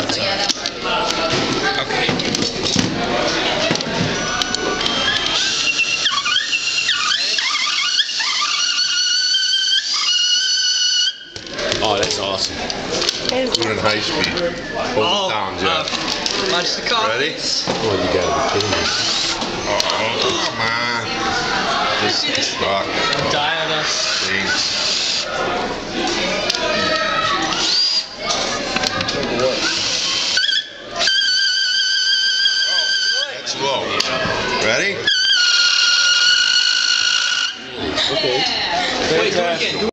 Okay. Oh, that's awesome. Doing high speed. Hold it down, Jeff. Uh, Watch the car. Ready? Oh, you gotta be kidding me. Oh, come on. Just rock. Go. Ready? Okay. Wait, do it again.